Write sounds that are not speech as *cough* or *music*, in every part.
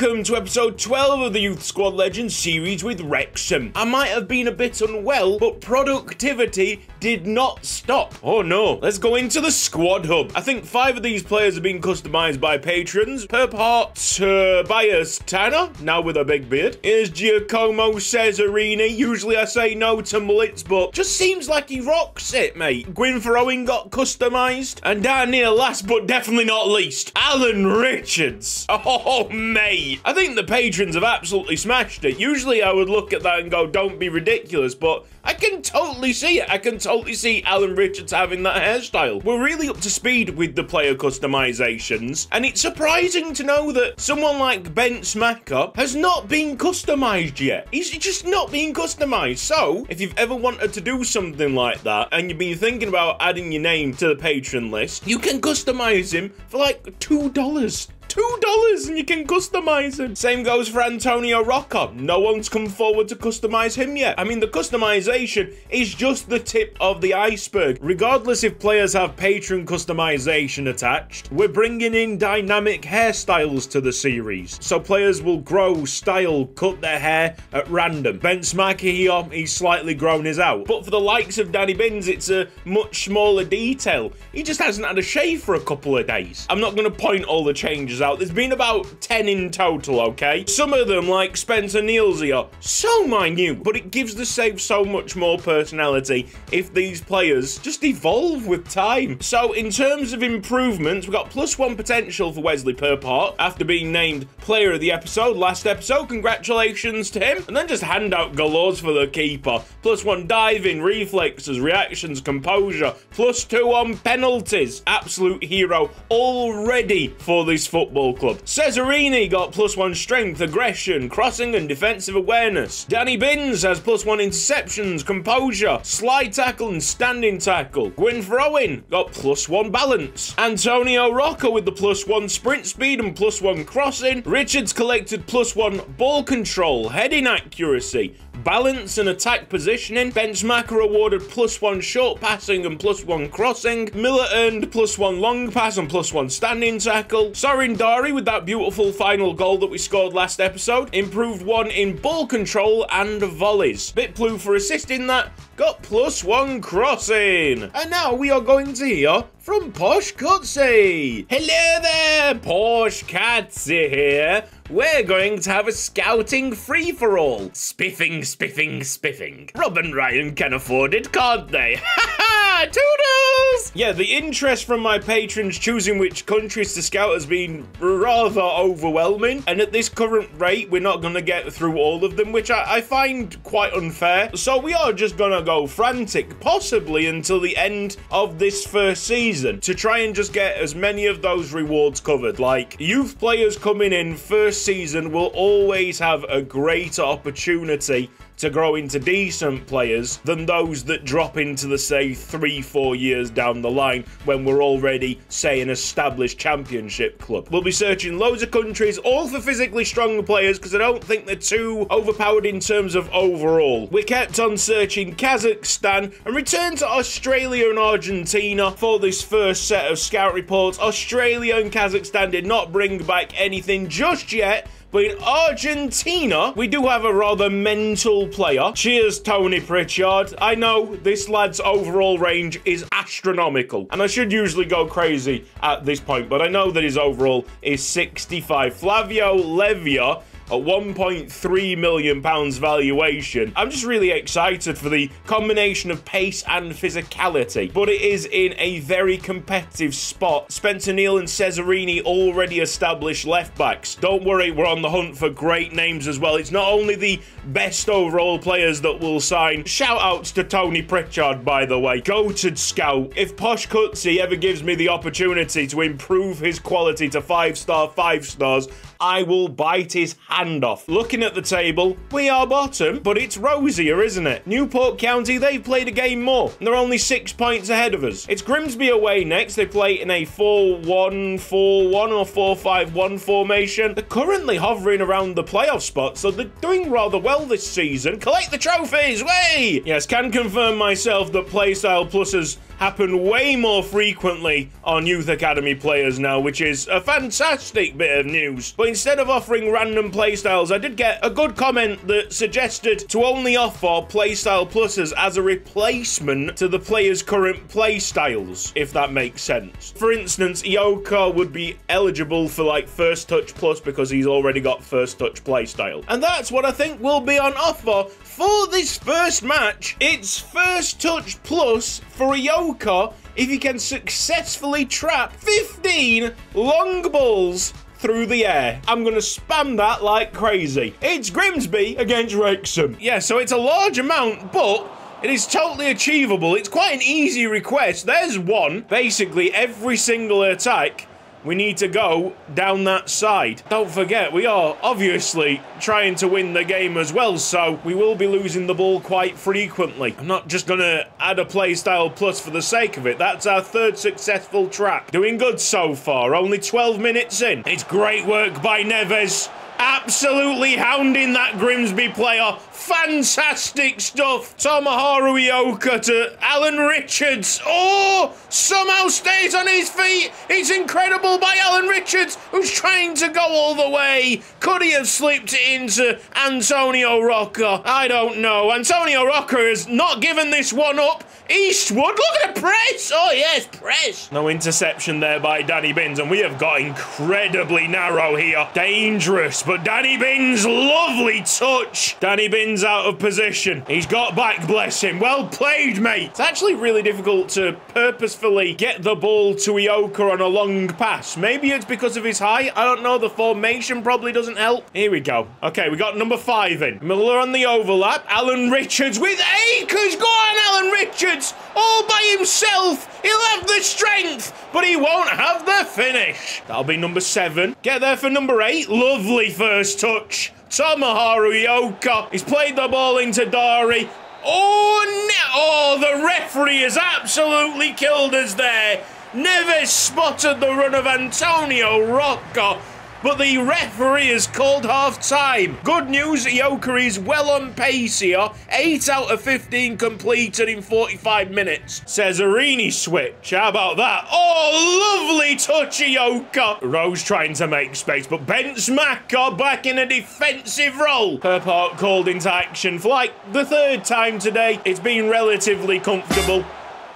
welcome to episode 12 of the Youth Squad Legends series with Wrexham. I might have been a bit unwell, but productivity did not stop. Oh no, let's go into the squad hub. I think five of these players have been customized by patrons. Perpart Tobias uh, Tanner, now with a big beard. Here's Giacomo Cesarini. Usually I say no to mullets, but just seems like he rocks it, mate. Gwyn Owen got customized. And down here, last but definitely not least, Alan Richards. *laughs* Oh, mate. I think the patrons have absolutely smashed it. Usually I would look at that and go, don't be ridiculous, but I can totally see it. I can totally see Alan Richards having that hairstyle. We're really up to speed with the player customizations, and it's surprising to know that someone like Ben Smacker has not been customized yet. He's just not being customized. So, if you've ever wanted to do something like that, and you've been thinking about adding your name to the patron list, you can customize him for like $2 two dollars and you can customize him. Same goes for Antonio Rocca. No one's come forward to customize him yet. I mean, the customization is just the tip of the iceberg. Regardless if players have patron customization attached, we're bringing in dynamic hairstyles to the series. So players will grow, style, cut their hair at random. Ben Smacker here, um, he's slightly grown his out. But for the likes of Danny Binns, it's a much smaller detail. He just hasn't had a shave for a couple of days. I'm not going to point all the changes out. There's been about 10 in total, okay? Some of them, like Spencer Nielsen, are so minute, but it gives the save so much more personality if these players just evolve with time. So in terms of improvements, we've got plus one potential for Wesley Perpart after being named player of the episode last episode. Congratulations to him. And then just hand out galores for the keeper. Plus one diving, reflexes, reactions, composure. Plus two on penalties. Absolute hero already for this football Football Club. Cesarini got plus one strength, aggression, crossing and defensive awareness. Danny Binns has plus one interceptions, composure, slide tackle and standing tackle. Gwyn Owen got plus one balance. Antonio Rocca with the plus one sprint speed and plus one crossing. Richards collected plus one ball control, heading accuracy, balance and attack positioning. Ben awarded plus one short passing and plus one crossing. Miller earned plus one long pass and plus one standing tackle. Sorin Dari with that beautiful final goal that we scored last episode. Improved one in ball control and volleys. Bitblue for assisting that got plus one crossing. And now we are going to hear from Posh Cutzy. Hello there, Posh Cutzy here. We're going to have a scouting free-for-all. Spiffing, spiffing, spiffing. Rob and Ryan can afford it, can't they? *laughs* Ha ha! Toodles! Yeah, the interest from my patrons choosing which countries to scout has been rather overwhelming. And at this current rate, we're not going to get through all of them, which I, I find quite unfair. So we are just going to go frantic, possibly until the end of this first season, to try and just get as many of those rewards covered. Like, youth players coming in first season will always have a greater opportunity to grow into decent players than those that drop into the, say, three, four years down the line when we're already, say, an established championship club. We'll be searching loads of countries, all for physically stronger players, because I don't think they're too overpowered in terms of overall. We kept on searching Kazakhstan and returned to Australia and Argentina for this first set of scout reports. Australia and Kazakhstan did not bring back anything just yet, but in Argentina, we do have a rather mental player. Cheers, Tony Pritchard. I know this lad's overall range is astronomical, and I should usually go crazy at this point, but I know that his overall is 65. Flavio Levia a 1.3 million pounds valuation. I'm just really excited for the combination of pace and physicality, but it is in a very competitive spot. Spencer Neal and Cesarini already established left backs. Don't worry, we're on the hunt for great names as well. It's not only the best overall players that will sign. Shout outs to Tony Pritchard, by the way. Goated scout. If Posh Cutzy ever gives me the opportunity to improve his quality to five star, five stars, I will bite his hand off. Looking at the table, we are bottom, but it's rosier, isn't it? Newport County, they've played a game more. And they're only six points ahead of us. It's Grimsby away next. They play in a 4-1-4-1 or 4-5-1 formation. They're currently hovering around the playoff spot, so they're doing rather well this season. Collect the trophies, way! Yes, can confirm myself that Playstyle Plus has happen way more frequently on Youth Academy players now, which is a fantastic bit of news. But instead of offering random playstyles, I did get a good comment that suggested to only offer playstyle pluses as a replacement to the player's current playstyles, if that makes sense. For instance, Ioka would be eligible for like first touch plus because he's already got first touch playstyle. And that's what I think will be on offer for this first match. It's first touch plus for Ioka if he can successfully trap 15 long balls through the air. I'm going to spam that like crazy. It's Grimsby against Wrexham. Yeah, so it's a large amount, but it is totally achievable. It's quite an easy request. There's one. Basically, every single attack we need to go down that side. Don't forget, we are obviously trying to win the game as well, so we will be losing the ball quite frequently. I'm not just going to add a playstyle plus for the sake of it. That's our third successful track. Doing good so far, only 12 minutes in. It's great work by Neves. Absolutely hounding that Grimsby player. Fantastic stuff. Tomoharu Ioka to Alan Richards. Oh, somehow stays on his feet. It's incredible by Alan Richards, who's trying to go all the way. Could he have slipped it into Antonio Rocca? I don't know. Antonio Rocca has not given this one up. Eastwood, look at the press. Oh, yes, press. No interception there by Danny Binns, and we have got incredibly narrow here. Dangerous, but Danny Binns, lovely touch. Danny Binns out of position. He's got back, bless him. Well played, mate. It's actually really difficult to purposefully get the ball to Ioka on a long pass. Maybe it's because of his height. I don't know. The formation probably doesn't help. Here we go. Okay, we got number five in. Miller on the overlap. Alan Richards with Akers. Go on, Alan Richards all by himself. He'll have the strength, but he won't have the finish. That'll be number seven. Get there for number eight. Lovely first touch. Tomoharu Ioka. He's played the ball into Dari. Oh, no. Oh, the referee has absolutely killed us there. Never spotted the run of Antonio Rocca but the referee has called half time. Good news, Ioka is well on pace here. 8 out of 15 completed in 45 minutes. Cesarini switch. How about that? Oh, lovely touch, Ioka. Rose trying to make space, but Benchmaker back in a defensive role. Her part called into action for like the third time today. It's been relatively comfortable.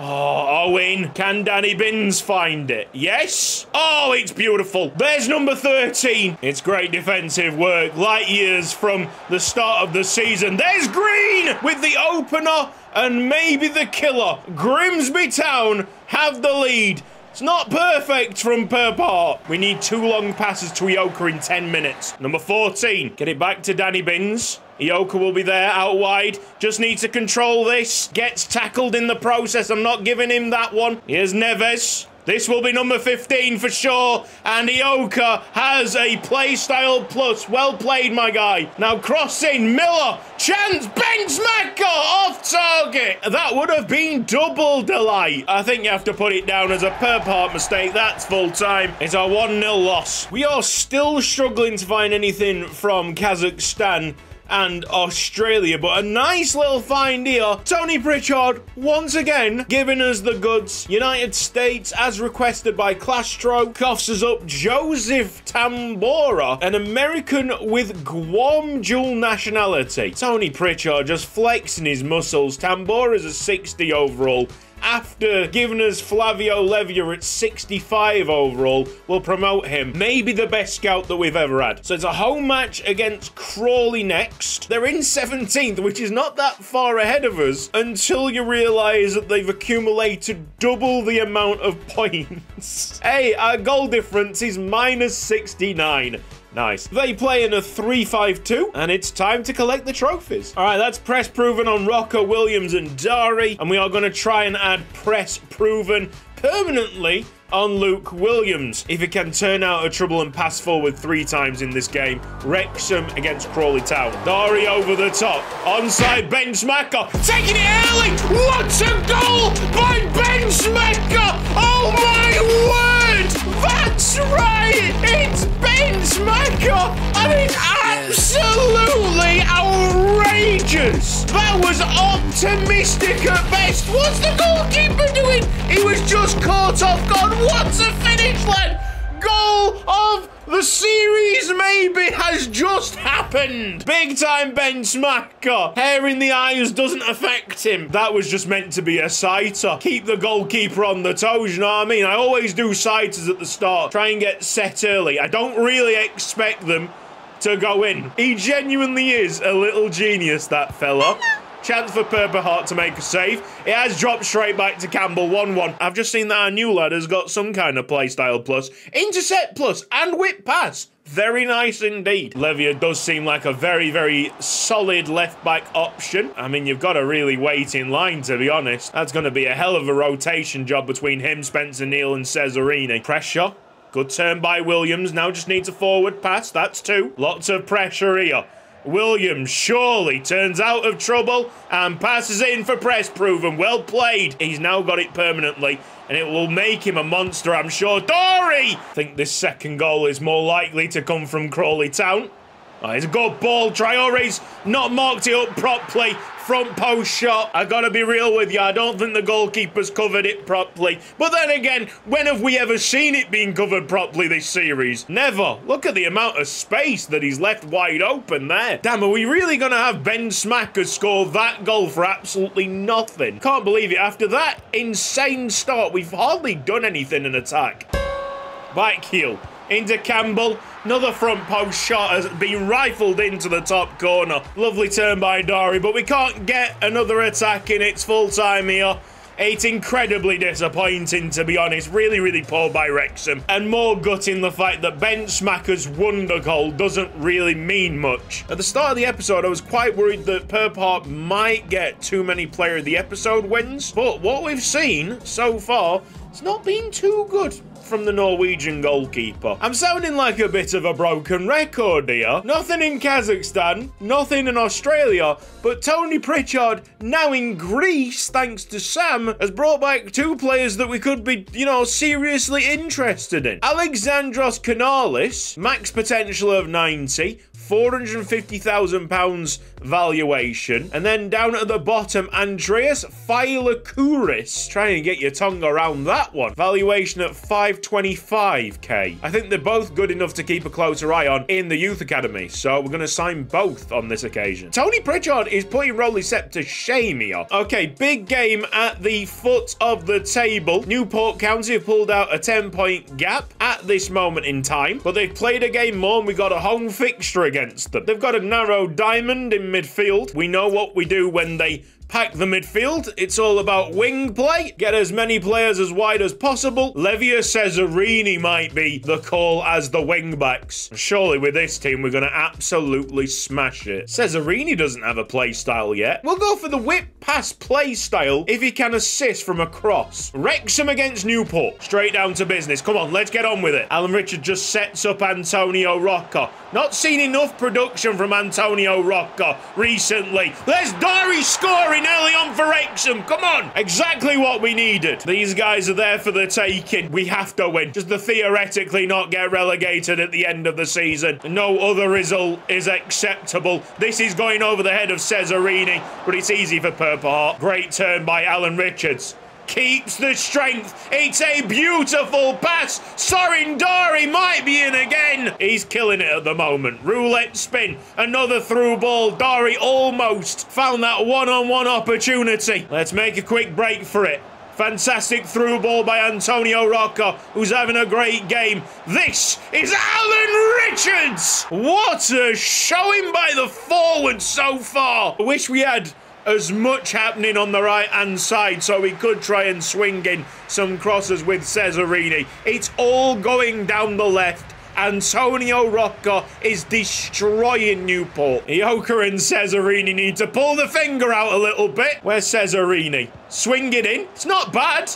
Oh, Owen. Can Danny Binns find it? Yes? Oh, it's beautiful. There's number 13. It's great defensive work. Light years from the start of the season. There's Green with the opener and maybe the killer. Grimsby Town have the lead. It's not perfect from per part. We need two long passes to Ioka in 10 minutes. Number 14. Get it back to Danny Binns. Ioka will be there out wide. Just needs to control this. Gets tackled in the process. I'm not giving him that one. Here's Neves. This will be number 15 for sure. And Ioka has a playstyle plus. Well played, my guy. Now crossing. Miller. Chance. Benchmaker off target. That would have been double delight. I think you have to put it down as a per part mistake. That's full time. It's a 1-0 loss. We are still struggling to find anything from Kazakhstan and Australia. But a nice little find here. Tony Pritchard, once again, giving us the goods. United States, as requested by Clastro, coughs us up Joseph Tambora, an American with Guam dual nationality. Tony Pritchard just flexing his muscles. Tambora's a 60 overall after giving us Flavio Levia at 65 overall, will promote him. Maybe the best scout that we've ever had. So it's a home match against Crawley next. They're in 17th, which is not that far ahead of us until you realise that they've accumulated double the amount of *laughs* points. hey, our goal difference is minus 69. Nice. They play in a 3-5-2, and it's time to collect the trophies. All right, that's press proven on Rocco Williams and Dari, and we are going to try and add press proven permanently on Luke Williams. If he can turn out of trouble and pass forward three times in this game, Wrexham against Crawley Town. Dari over the top. Onside Benchmaker. Taking it early. What a goal by Benchmaker. Oh my word. That's right. It's Benchmaker. I mean, absolutely outrageous! That was optimistic at best. What's the goalkeeper doing? He was just caught off guard. What's a finish line? Goal of the series maybe has just happened. Big time Ben Smacker. Hair in the eyes doesn't affect him. That was just meant to be a sighter. Keep the goalkeeper on the toes, you know what I mean? I always do sighters at the start. Try and get set early. I don't really expect them to go in. He genuinely is a little genius, that fella. Chance for Purple Heart to make a save. It has dropped straight back to Campbell 1-1. I've just seen that our new lad has got some kind of playstyle plus, intercept plus, and whip pass. Very nice indeed. Levia does seem like a very, very solid left back option. I mean, you've got to really wait in line, to be honest. That's going to be a hell of a rotation job between him, Spencer Neal, and Cesarini. Pressure. Good turn by Williams. Now just needs a forward pass. That's two. Lots of pressure here. Williams surely turns out of trouble and passes in for press proven. Well played. He's now got it permanently and it will make him a monster, I'm sure. Dory! I think this second goal is more likely to come from Crawley Town. Oh, it's a good ball. Traore's not marked it up properly. Front post shot. I gotta be real with you. I don't think the goalkeeper's covered it properly. But then again, when have we ever seen it being covered properly this series? Never. Look at the amount of space that he's left wide open there. Damn, are we really gonna have Ben Smacker score that goal for absolutely nothing? Can't believe it. After that insane start, we've hardly done anything in attack. Back heel into Campbell. Another front post shot has been rifled into the top corner. Lovely turn by Dory, but we can't get another attack in its full time here. It's incredibly disappointing, to be honest. Really, really poor by Wrexham. And more gutting the fact that Ben Smacker's wonder goal doesn't really mean much. At the start of the episode, I was quite worried that Purpart might get too many player of the episode wins. But what we've seen so far, it's not been too good from the Norwegian goalkeeper. I'm sounding like a bit of a broken record here. Nothing in Kazakhstan, nothing in Australia, but Tony Pritchard, now in Greece, thanks to Sam, has brought back two players that we could be, you know, seriously interested in. Alexandros Canalis, max potential of 90, £450,000 valuation. And then down at the bottom, Andreas Philakouris. Try and get your tongue around that one. Valuation at 525k. I think they're both good enough to keep a closer eye on in the youth academy. So we're going to sign both on this occasion. Tony Pritchard is putting Rowley Sepp to shame here. Okay, big game at the foot of the table. Newport County have pulled out a 10-point gap at this moment in time. But they've played a game more and we got a home fixture against them. They've got a narrow diamond in midfield. We know what we do when they pack the midfield. It's all about wing play. Get as many players as wide as possible. Levia Cesarini might be the call as the wing backs. Surely with this team, we're going to absolutely smash it. Cesarini doesn't have a play style yet. We'll go for the whip pass play style if he can assist from across. cross. Wrexham against Newport. Straight down to business. Come on, let's get on with it. Alan Richard just sets up Antonio Rocca. Not seen enough production from Antonio Rocca recently. There's Dory scoring early on for Wrexham. Come on. Exactly what we needed. These guys are there for the taking. We have to win. Just to theoretically not get relegated at the end of the season. No other result is acceptable. This is going over the head of Cesarini, but it's easy for Purple Heart. Great turn by Alan Richards keeps the strength. It's a beautiful pass. Sorin Dari might be in again. He's killing it at the moment. Roulette spin. Another through ball. Dari almost found that one-on-one -on -one opportunity. Let's make a quick break for it. Fantastic through ball by Antonio Rocca, who's having a great game. This is Alan Richards! What a showing by the forward so far. I wish we had as much happening on the right hand side so we could try and swing in some crosses with Cesarini. It's all going down the left. Antonio Rocca is destroying Newport. Ioka and Cesarini need to pull the finger out a little bit. Where's Cesarini? Swing it in. It's not bad.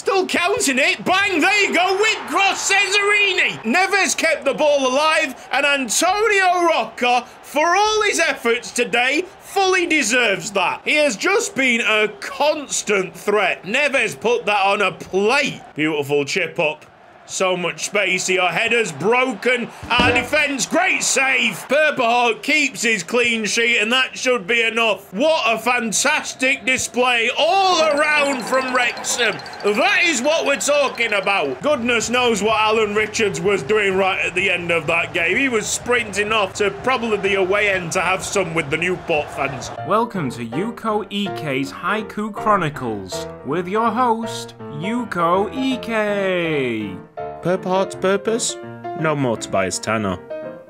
Still counting it. Bang, there you go. Whip cross Cesarini. Neves kept the ball alive. And Antonio Rocca, for all his efforts today, fully deserves that. He has just been a constant threat. Neves put that on a plate. Beautiful chip up. So much space here. Header's broken. Our defence, great save. Purple Heart keeps his clean sheet, and that should be enough. What a fantastic display all around from Wrexham. That is what we're talking about. Goodness knows what Alan Richards was doing right at the end of that game. He was sprinting off to probably the away end to have some with the Newport fans. Welcome to Yuko Ike's Haiku Chronicles with your host, Yuko Ike. Heart's purpose? No more Tobias Tanner.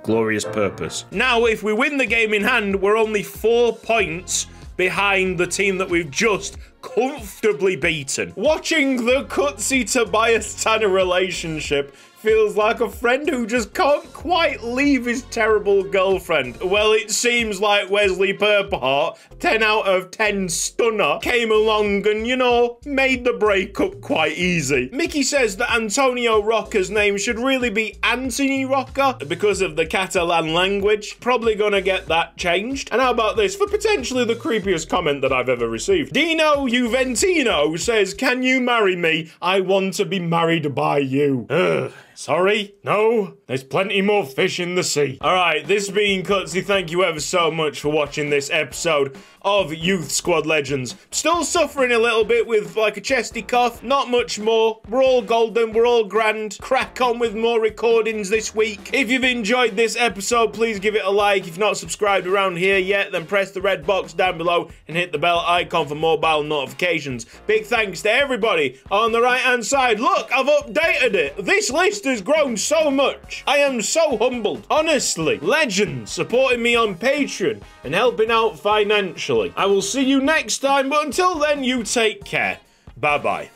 Glorious purpose. Now, if we win the game in hand, we're only four points behind the team that we've just comfortably beaten. Watching the Cutzy Tobias Tanner relationship feels like a friend who just can't quite leave his terrible girlfriend. Well, it seems like Wesley Purpleheart, 10 out of 10 stunner, came along and, you know, made the breakup quite easy. Mickey says that Antonio Rocca's name should really be Anthony Rocca because of the Catalan language. Probably gonna get that changed. And how about this for potentially the creepiest comment that I've ever received? Dino Juventino says, Can you marry me? I want to be married by you. Ugh. Sorry? No? There's plenty more fish in the sea. Alright, this being Cutzy, thank you ever so much for watching this episode of Youth Squad Legends. Still suffering a little bit with like a chesty cough, not much more. We're all golden, we're all grand. Crack on with more recordings this week. If you've enjoyed this episode, please give it a like. If not subscribed around here yet, then press the red box down below and hit the bell icon for mobile notifications. Big thanks to everybody on the right hand side. Look, I've updated it. This list has grown so much. I am so humbled. Honestly, legends supporting me on Patreon and helping out financially. I will see you next time, but until then, you take care. Bye bye.